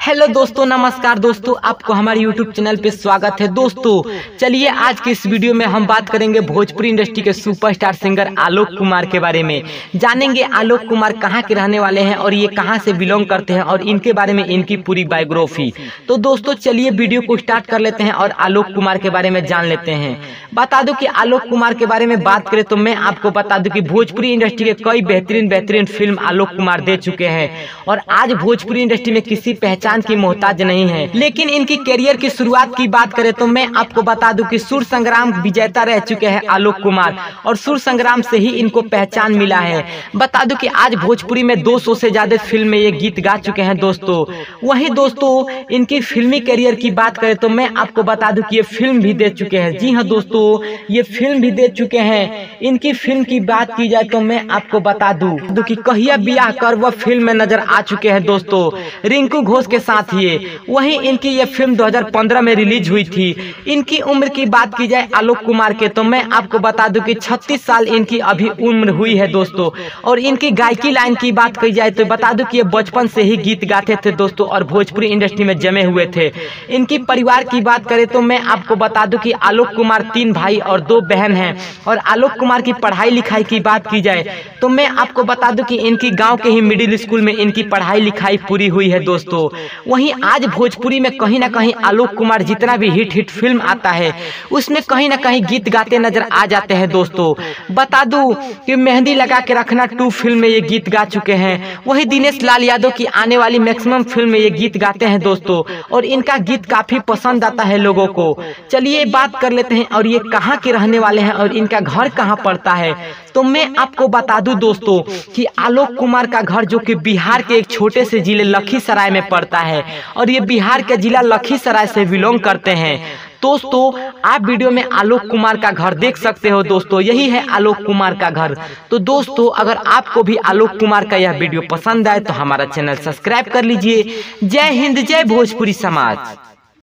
Hello दोस्तों, नमस्कार दोस्तों, आपको हमारे यूट्यूब चैनल पे स्वागत है। दोस्तों, चलिए आज के इस वीडियो में हम बात करेंगे भोजपुरी इंडस्ट्री के सुपरस्टार सिंगर आलोक कुमार के बारे में। जानेंगे आलोक कुमार कहाँ के रहने वाले हैं और ये कहाँ से बिलोंग करते हैं और इनके बारे में इनकी पूरी बायोग्राफी तो दोस्तों, चलिए वीडियो को स्टार्ट कर लेते हैं और आलोक कुमार के बारे में जान लेते हैं। बता दो कि आलोक कुमार के बारे में बात करें तो मैं आपको बता दूँ कि भोजपुरी इंडस्ट्री के कई बेहतरीन बेहतरीन फ़िल्म आलोक कुमार दे चुके हैं। और आज भोजपुरी इंडस्ट्री में किसी पहचान की मोहताज नहीं है। लेकिन इनकी करियर की शुरुआत की बात करें तो मैं आपको बता दूँ कि सुर संग्राम विजेता रह चुके हैं आलोक कुमार और सुर संग्राम से ही इनको पहचान मिला है। बता दूँ कि आज भोजपुरी में 200 से ज़्यादा फ़िल्म में ये गीत गा चुके हैं दोस्तों। वही दोस्तों, इनकी फिल्मी करियर की बात करें तो मैं आपको बता दूँ कि ये फ़िल्म भी दे चुके हैं। जी हाँ दोस्तों, ये फ़िल्म भी दे चुके हैं। इनकी फ़िल्म की बात की जाए तो मैं आपको बता दूँ कि कहिया ब्याह कर वह फ़िल्म में नज़र आ चुके हैं दोस्तों। रिंकू घोष के साथ ही वहीं इनकी ये फ़िल्म 2015 में रिलीज़ हुई थी। इनकी उम्र की बात की जाए आलोक कुमार के तो मैं आपको बता दूँ कि 36 साल इनकी अभी उम्र हुई है दोस्तों। और इनकी गायकी लाइन की बात की जाए तो बता दूँ कि ये बचपन से ही गीत गाते थे दोस्तों और भोजपुरी इंडस्ट्री में जमे हुए थे। इनकी परिवार की बात करें तो मैं आपको बता दूँ कि आलोक कुमार तीन भाई और दो बहन हैं। और आलोक कुमार की पढ़ाई लिखाई की बात की जाए तो मैं आपको बता दूँ कि इनकी गाँव के ही मिडिल स्कूल में इनकी पढ़ाई लिखाई पूरी हुई है दोस्तों। वहीं आज भोजपुरी में कहीं ना कहीं आलोक कुमार जितना भी हिट हिट फ़िल्म आता है, उसमें कहीं ना कहीं गीत गाते नज़र आ जाते हैं दोस्तों। बता दूँ कि मेहंदी लगा के रखना टू फ़िल्म में ये गीत गा चुके हैं। वही दिनेश लाल यादव की आने वाली मैक्सिमम फ़िल्म में ये गीत गाते हैं दोस्तों, और इनका गीत काफ़ी पसंद आता है लोगों को। चलिए बात कर लेते हैं, और ये कहाँ के रहने वाले हैं, और इनका घर कहाँ पड़ता है? तो मैं आपको बता दूँ दोस्तों कि आलोक कुमार का घर जो कि बिहार के एक छोटे से ज़िले लखीसराय में पड़ता है और ये बिहार के जिला लखीसराय से बिलोंग करते हैं। दोस्तों आप वीडियो में आलोक कुमार का घर देख सकते हो दोस्तों। यही है आलोक कुमार का घर। तो दोस्तों अगर आपको भी आलोक कुमार का यह वीडियो पसंद आए तो हमारा चैनल सब्सक्राइब कर लीजिए। जय हिंद जय भोजपुरी समाज।